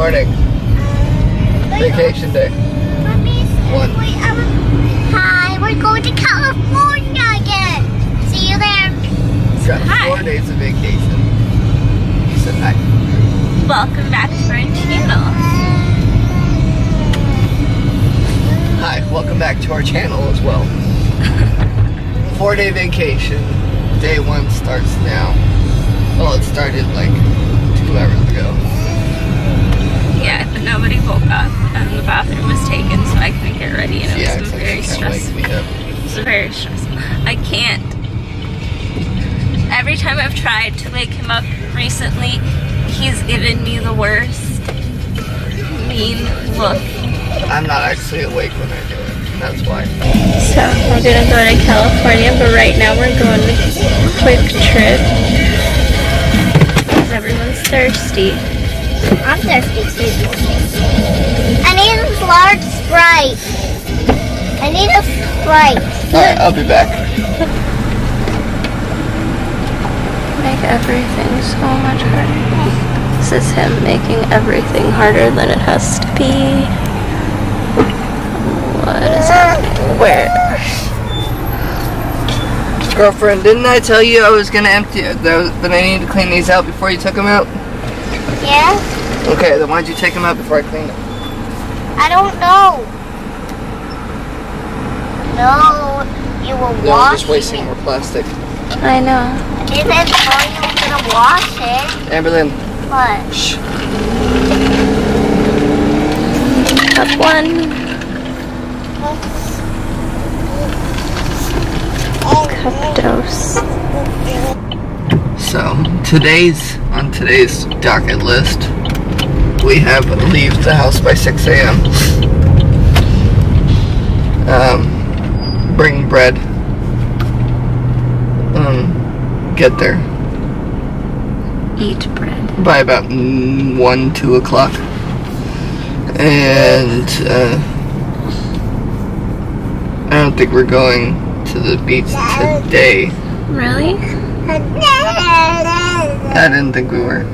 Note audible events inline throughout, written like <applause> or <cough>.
Morning. Vacation day. One. We, um, hi, we're going to California again. See you there. Got Hi. four days of vacation. You said hi. Welcome back to our channel. Hi, welcome back to our channel as well. <laughs> Four day vacation. Day one starts now. Well, it started like two hours ago. Yeah, but nobody woke up and the bathroom was taken, so I couldn't get ready, and it Yeah, was it's very you can't wake stressful. me. It was very stressful. I can't. Every time I've tried to wake him up recently, he's given me the worst mean look. I'm not actually awake when I do it. That's why. So we're gonna go to California, but right now we're going to quick trip. 'Cause Everyone's thirsty. I'm thirsty too. I need a large Sprite. I need a Sprite. Alright, I'll be back. Make everything so much harder. This is him making everything harder than it has to be. What is happening? Where? Girlfriend, didn't I tell you I was gonna empty it? That, that I needed to clean these out before you took them out? Yeah? Okay, then why'd you take them out before I cleaned them? I don't know. No, you were No, I'm just wasting it. more plastic. I know. I didn't know you were gonna wash it. Amberlyn, But shh. Cup one. Cup dose. So, today's, on today's docket list, we have leave the house by 6 a.m. Um, bring bread. Um, get there Eat bread. by about mm, 1, 2 o'clock. And, uh, I don't think we're going to the beach today. Really? I didn't think we were.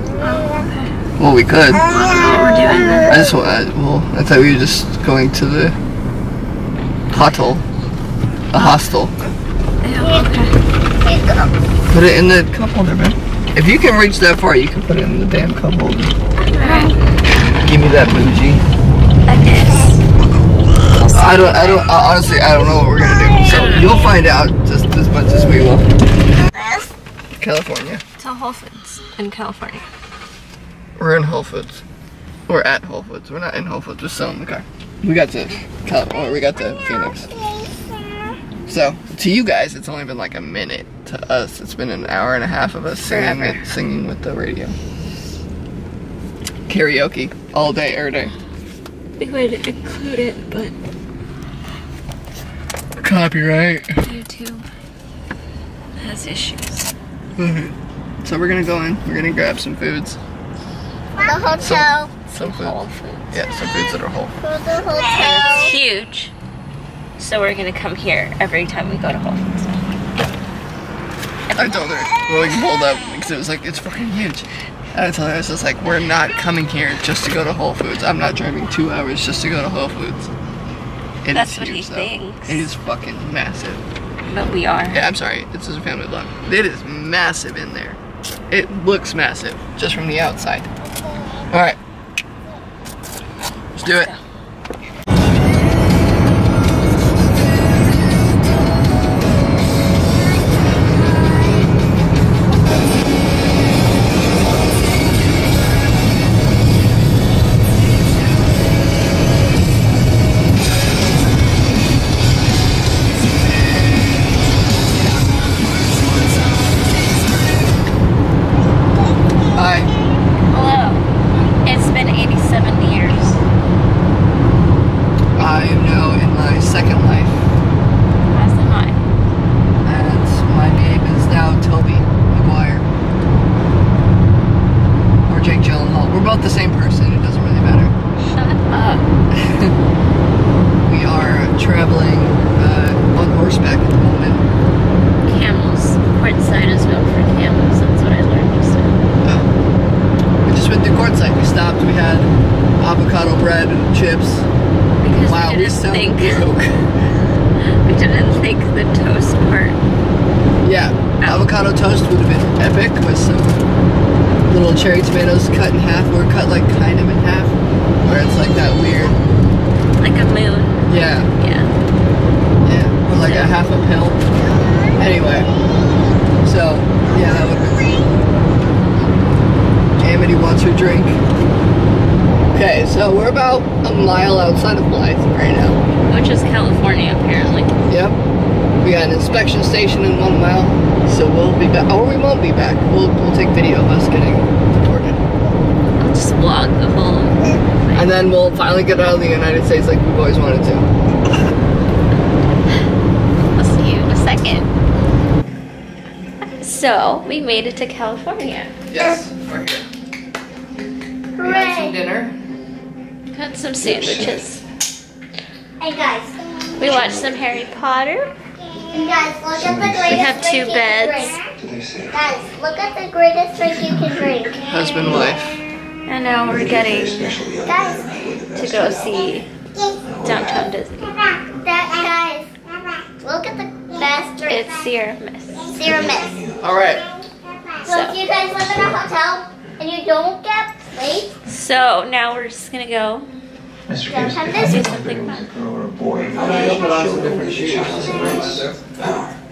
Well, we could. I don't know what we're doing then. I just want. I, well, I thought we were just going to the hotel, a hostel. Okay. here you go. Put it in the cup holder, man. If you can reach that far, you can put it in the damn cup holder. Alright. Give me that bougie. I guess. I don't. I don't. Honestly, I don't know what we're gonna do. So you'll find out just as much as we will. California. To Whole Foods in California. We're in Whole Foods. We're at Whole Foods. We're not in Whole Foods. We're selling the car. We got to California. We got to Phoenix. So to you guys, it's only been like a minute. To us, it's been an hour and a half of us singing, with, singing with the radio. Karaoke all day, every day. Way to include it, but Copyright. YouTube has issues. Mm-hmm. So we're gonna go in. We're gonna grab some foods. The hotel. Some Whole food. Foods. Yeah, some foods that are whole. For the hotel. it's huge. So we're gonna come here every time we go to Whole Foods. I told her when we pulled up because it was like it's fucking huge. I told her I was just like, we're not coming here just to go to Whole Foods. I'm not driving two hours just to go to Whole Foods. It is That's what huge, he though. thinks. It is fucking massive. But we are. Yeah, I'm sorry. This is a family vlog. It is massive in there. It looks massive just from the outside. All right, let's do it. We're both the same person. It doesn't really matter. Shut up. <laughs> We are traveling uh, on horseback at the moment. Camels. Quartzsite is known for camels. That's what I learned. Uh, we just went through Quartzsite. We stopped. We had avocado bread and chips. Because Wow, we we didn't sound think broke. <laughs> <laughs> we didn't think the toast part. Yeah, avocado toast would have been epic with some little cherry tomatoes cut in half, or cut like kind of in half, where it's like that weird. Like a moon. Yeah, Yeah. yeah, or like a half a pill. Anyway, so yeah, that would been. Amity wants her drink. Okay, so we're about a mile outside of Blythe right now. Which is California apparently. Yep. We got an inspection station in one mile, so we'll be back. Or we won't be back. We'll, we'll take video of us getting deported. I'll just vlog the whole And then we'll finally get out of the United States like we've always wanted to. <laughs> I'll see you in a second. So we made it to California. Yes, we're here. We had some dinner. Got some sandwiches. Hey guys. We watched some Harry Potter. And guys, look at the greatest We have two drink you beds. can drink. Guys, look at the greatest drink you can drink. Husband, wife. And now we're getting Guys, to go see Downtown Disney. that guys, look at the best drink. It's Sierra Mist. Sierra Mist. Alright. So if you guys live in a hotel and you don't get plates, So now we're just gonna go Mr. Downtown do Disney. something. girl or a boy. Put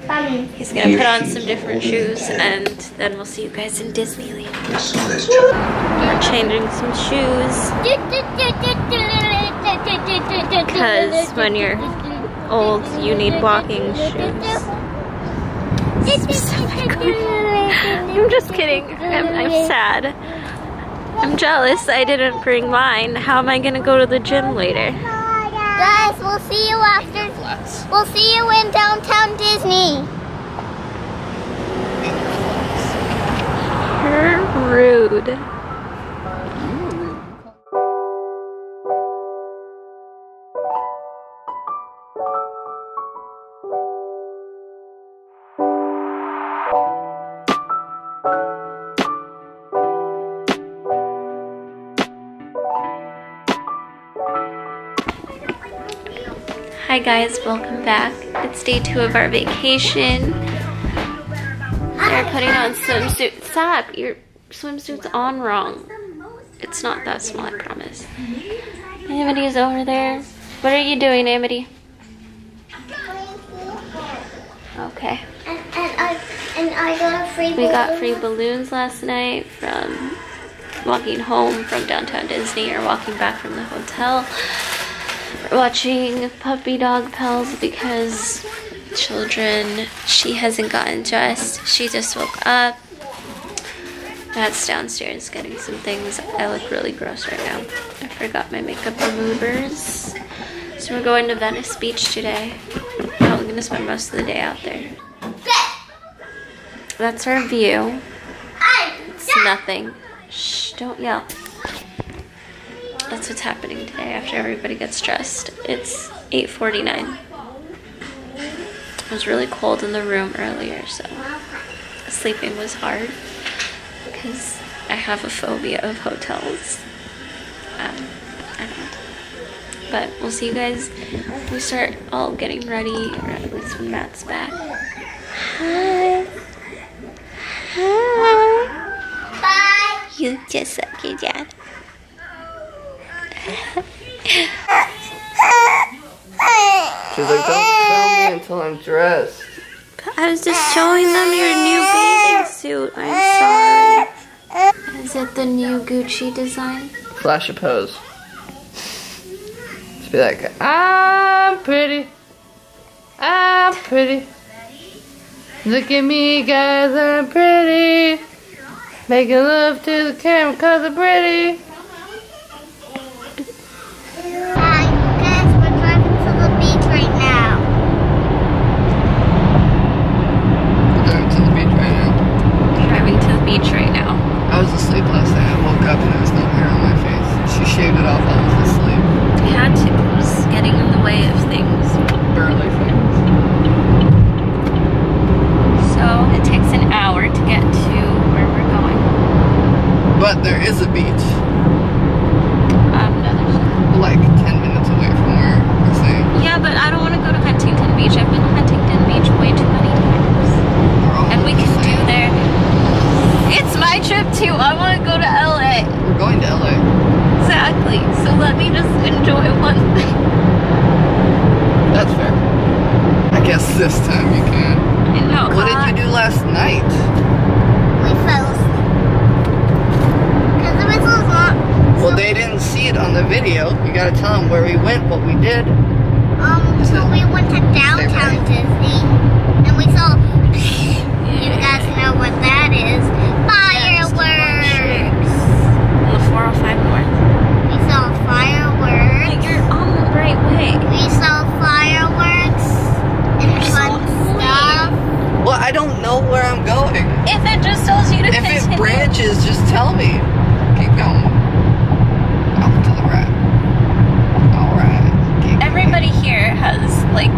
He's gonna put on some different shoes and then we'll see you guys in Disneyland. So. We're changing some shoes because when you're old, you need walking shoes. <laughs> I'm just kidding. I'm, I'm sad. I'm jealous I didn't bring mine. How am I gonna go to the gym later? Guys, we'll see you after. We'll see you in downtown Disney. You're rude. Guys, welcome back. It's day two of our vacation. They're putting on swimsuit. Stop! Your swimsuit's on wrong. It's not that small, I promise. Amity is over there. What are you doing, Amity? Okay. And, and I and I got a free. We got free balloons last night from walking home from downtown Disney or walking back from the hotel. We're watching Puppy Dog Pals because children, she hasn't gotten dressed. She just woke up. That's downstairs getting some things. I look really gross right now. I forgot my makeup removers. So we're going to Venice Beach today. Probably gonna spend most of the day out there. That's our view. It's nothing. Shh, don't yell. That's what's happening today after everybody gets dressed. It's 8.49. It was really cold in the room earlier, so sleeping was hard because I have a phobia of hotels. Um, I don't know. But we'll see you guys when we start all getting ready, or at least when Matt's back. Hi. Hi. Bye. You just like your dad. She's like, don't tell me until I'm dressed. I was just showing them your new bathing suit. I'm sorry. Is it the new Gucci design? Flash a pose. Just be like, I'm pretty. I'm pretty. Look at me, guys, I'm pretty. Making love to the camera cause I'm pretty. Hi, guys, we're driving to the beach right now. We're going to the beach right now. Driving to the beach right now. I was asleep last night. I woke up and there was no hair on my face. She shaved it off while I was asleep. I had to. It was getting in the way of things. Barely things. So it takes an hour to get to where we're going. But there is a beach. Um, like 10 minutes away from where we're staying. Yeah, but I don't want to go to Huntington Beach. I've been to Huntington Beach way too many times. We're all And we the can do same. there. It's my trip too. I want to go to LA. We're going to LA. Exactly. So let me just enjoy one thing. That's fair. I guess this time you can. I know. What did you do last night? We fell asleep. Because the whistle's not. Well, they didn't see it on the video. You gotta tell them where we went, what we did. Um, Is so it- we went to downtown right? Disney, and we saw. You guys know what that is? Fireworks. The 405 North. We saw fireworks. You're on the right way. We saw fireworks and fun stuff. Well, I don't know where I'm going. If it just tells you to If continue. it branches, just tell me. Keep going. Off to the right. Alright. Keep going. Everybody here has like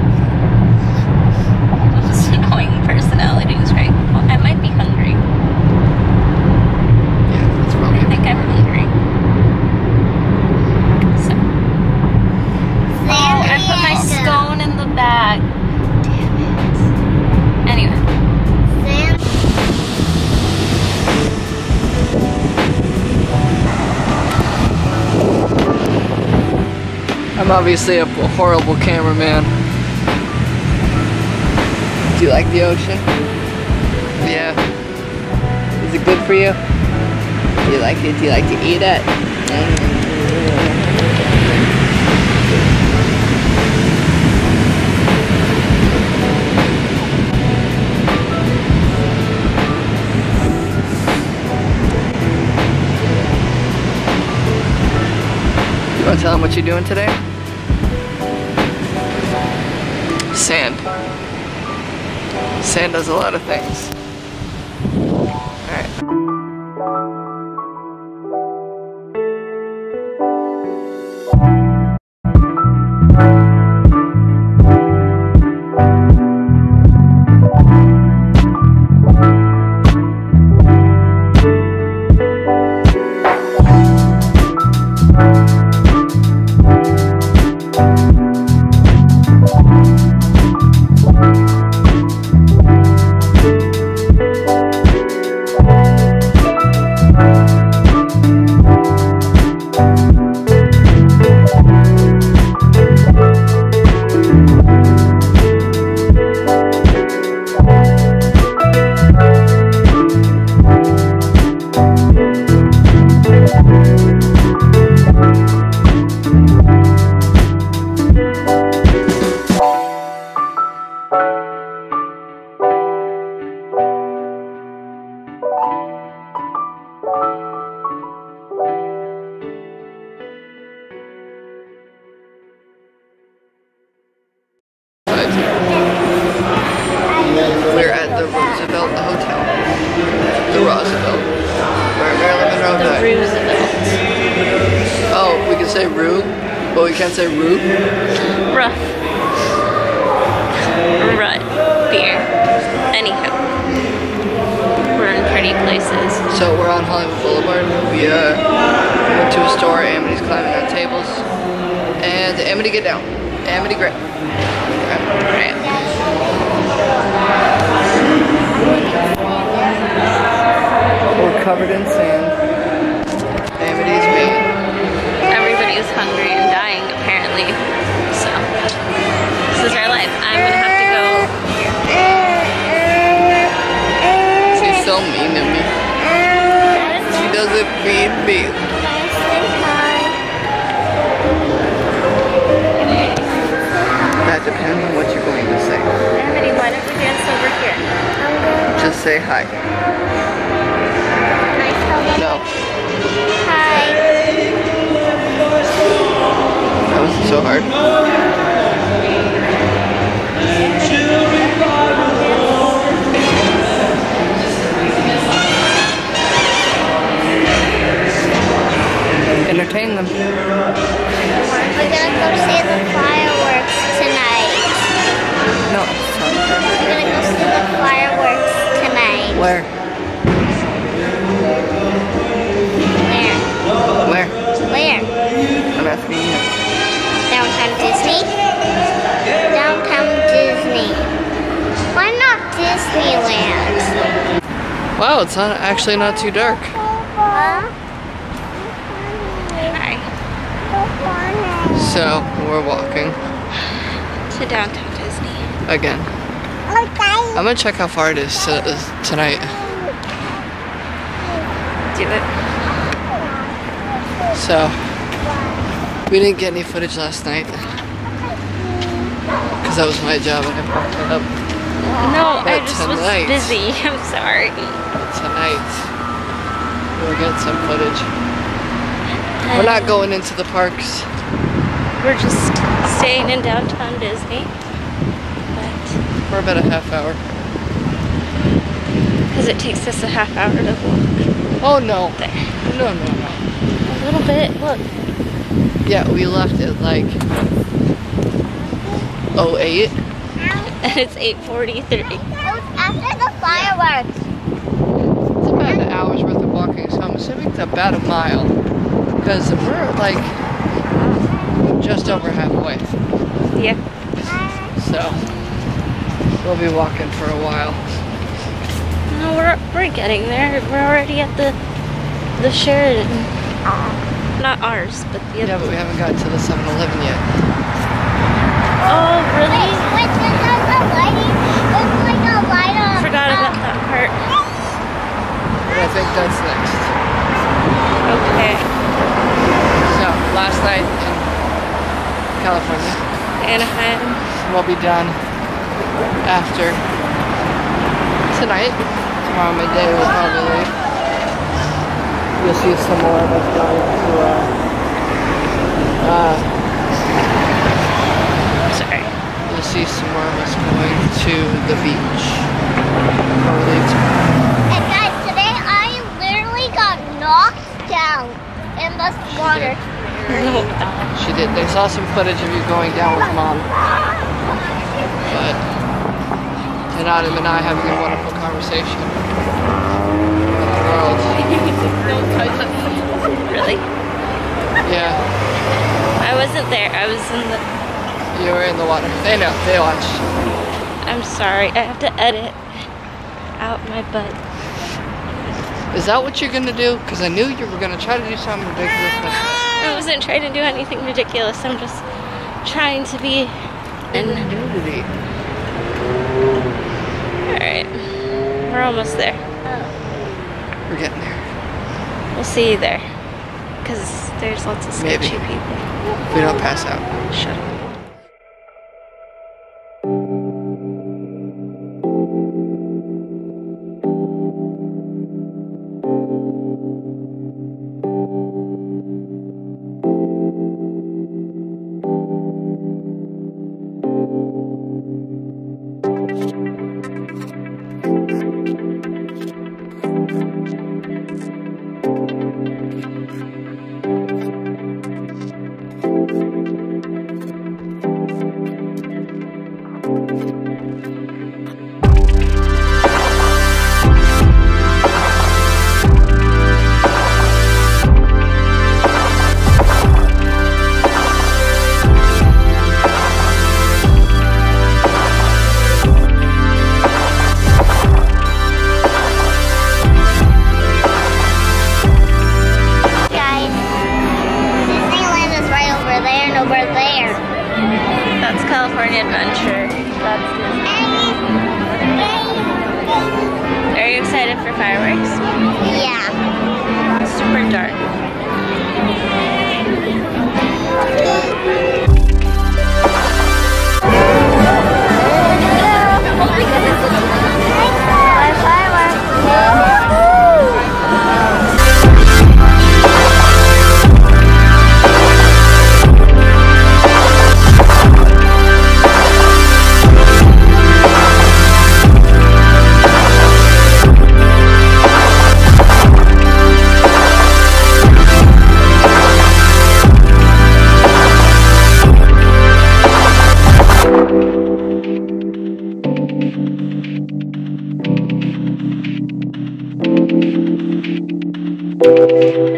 just annoying personalities, right? Well, I might be hungry. Yeah, that's probably I think I'm hungry. So, oh, I put my Santa. scone in the bag. Damn it. Anyway, Santa. I'm obviously a horrible cameraman. Do you like the ocean? Yeah. Is it good for you? Do you like it? Do you like to eat it? You want to tell them what you're doing today? Sand. Sand does a lot of things. Alright. We're at the Roosevelt Hotel. The Roosevelt. We're at Marilyn Monroe the Roosevelt. Oh, we can say Rue, but we can't say Rue. Rough. Rut. Beer. Anyhow. We're in pretty places. So we're on Hollywood Boulevard. We uh, went to a store. Amity's climbing on tables. And Amity, get down. Amity, grab. Grab. We're covered in sand. Amity's me. Everybody is hungry and dying, apparently. So, this is our life. I'm gonna have to go. She's so mean to me. She doesn't feed me. Say hi. Actually not too dark. Hi. So we're walking To downtown Disney. again. I'm gonna check how far it is to, tonight. Do it. So we didn't get any footage last night because that was my job and I fucked it up. No, I just tonight- was busy. <laughs> I'm sorry. Tonight we'll get some footage. We're not going into the parks. We're just staying in downtown Disney. But for about a half hour. because it takes us a half hour to walk Oh no. there. No, no, no. A little bit. Look. Yeah, we left at like 08. <laughs> And it's 8:43. After the fireworks. It's about an hour's worth of walking, so I'm assuming it's about a mile. Because we're like just over halfway. Yep. So we'll be walking for a while. No, we're we're getting there. We're already at the the Sheraton. Not ours, but the Yeah, but we haven't got to the 7-Eleven yet. Oh, really? Wait, there's like a lighting. There's like a light on. Forgot about that part. But I think that's next. Okay. So last night in California. Anaheim. We'll be done after tonight. Tomorrow my day will probably leave. You'll see some more of us going to uh, uh, Sorry. you'll see some more of us going to the beach. Before we leave tomorrow. And guys, today I literally got knocked down in the water. She did. They saw some footage of you going down with mom. But and Adam and I having a wonderful conversation. About the world. Really? Yeah. I wasn't there. I was in the. You were in the water. They know. They watch. I'm sorry. I have to edit out my butt. Is that what you're gonna do? Because I knew you were gonna try to do something ridiculous. But I wasn't trying to do anything ridiculous. I'm just trying to be. And nudity. all right, we're almost there. We're getting there. We'll see you there. Cause there's lots of Maybe. sketchy people. We don't pass out. Shut up. That's California Adventure. That's Disney. Are you excited for fireworks? Yeah. It's super dark. Morning.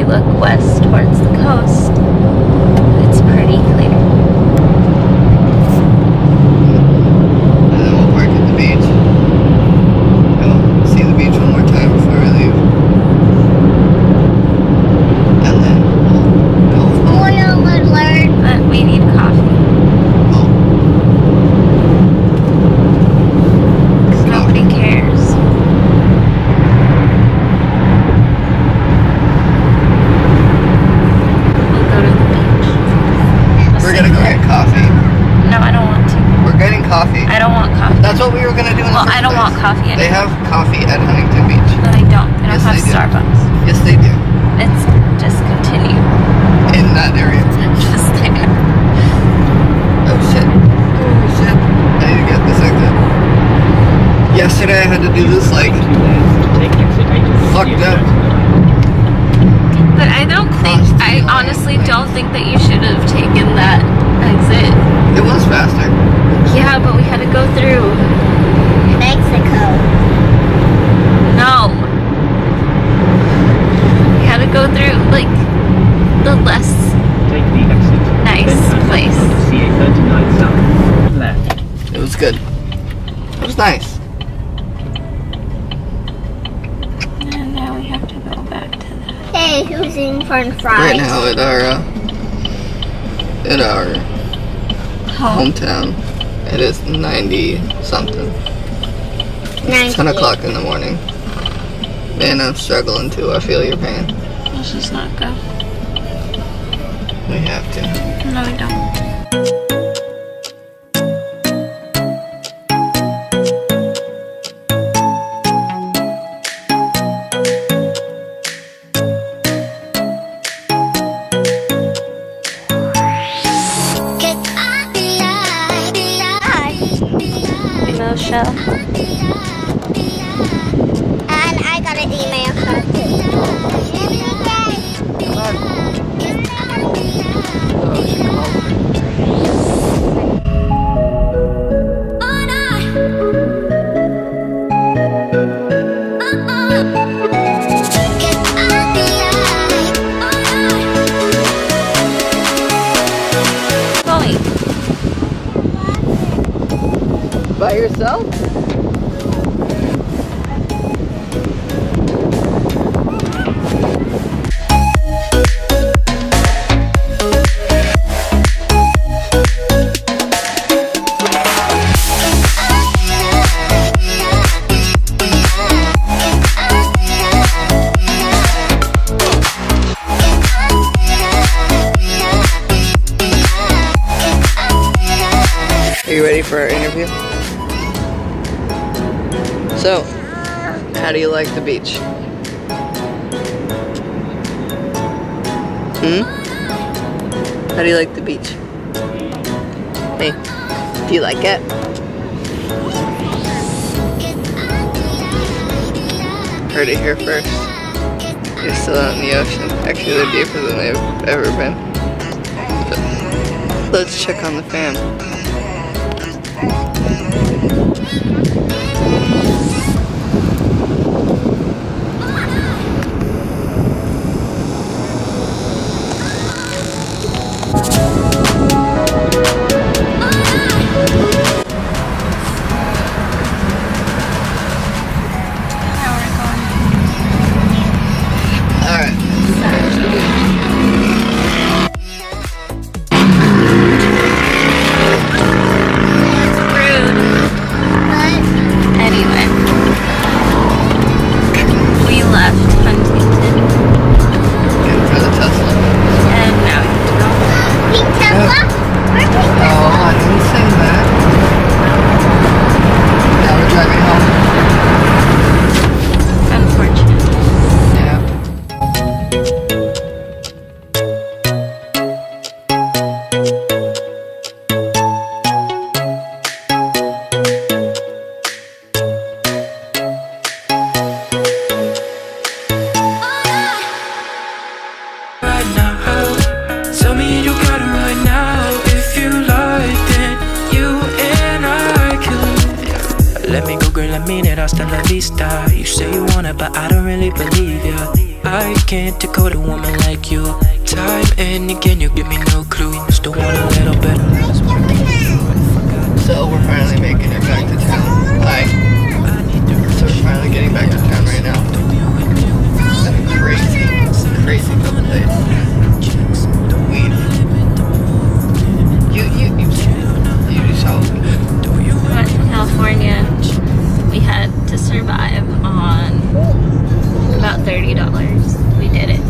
you look west towards the coast, hometown. It is 90 something. 90. 10 o'clock in the morning. Man, I'm struggling too. I feel your pain. This is not good. We have to. No, we don't. like the beach. Hmm? How do you like the beach? Hey, do you like it? Heard it here first. You're still out in the ocean. Actually, they're deeper than they've ever been. But let's check on the fan. Thank mean it hasta la vista. You say you want it, but I don't really believe ya. I can't decode a woman like you. Time and again, you give me no clue. Still want a little bit. So we're finally making it back to town. Hi So we're finally getting back to town right now. That's crazy, crazy. Couple days to survive on about $30. We did it.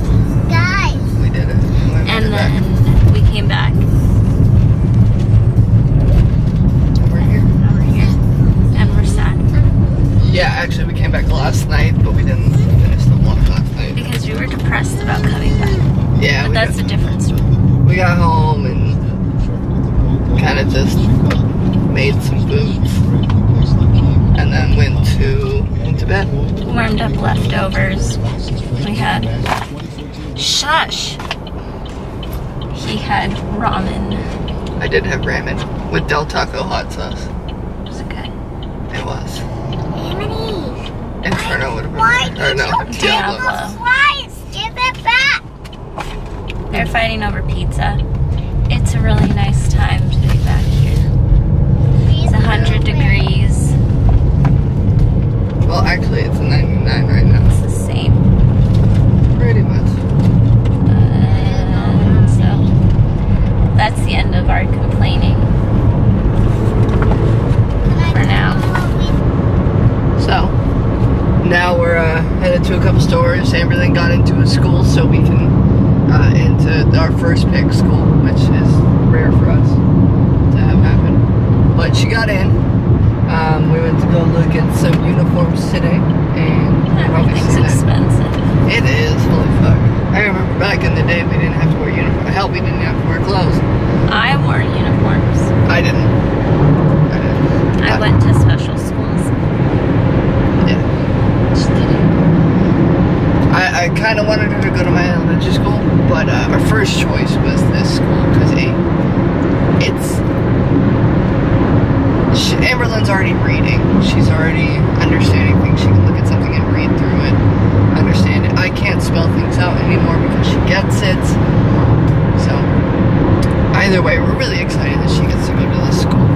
Guys. We did it. And, and then back. we came back. We're here. We're here. And we're sad. Yeah, actually we came back last night, but we didn't finish the walk last night. Because we were depressed about coming back. Yeah. But that's got, a different story. We got home and kind of just made some food Warmed up leftovers. We had. Shush! He had ramen. I did have ramen with Del Taco hot sauce. Was it good? It was. Emily, Inferno would have why been. Or did no, you Diablo. Diablo. the? Give it back. They're fighting over pizza. It's a really nice time to be back here. It's 100 degrees. Well, actually, it's 99 right now. It's the same. Pretty much. Uh, so that's the end of our complaining for now. So now we're uh, headed to a couple stores. Amberlyn got into a school so we can uh, into our first pick school, which is rare for us to have happen. But she got in. Um, we went to go look at some uniforms today, and Everything's expensive. It is, holy fuck. I remember back in the day we didn't have to wear uniforms. Hell, we didn't have to wear clothes. I wore uniforms. I didn't. I didn't. I went to special schools. Yeah. Just kidding. I, I kind of wanted her to go to my elementary school, but uh, our first choice was this school because A, it's. She, Amberlyn's already reading. She's already understanding things. She can look at something and read through it, understand it. I can't spell things out anymore because she gets it. So, either way, we're really excited that she gets to go to this school.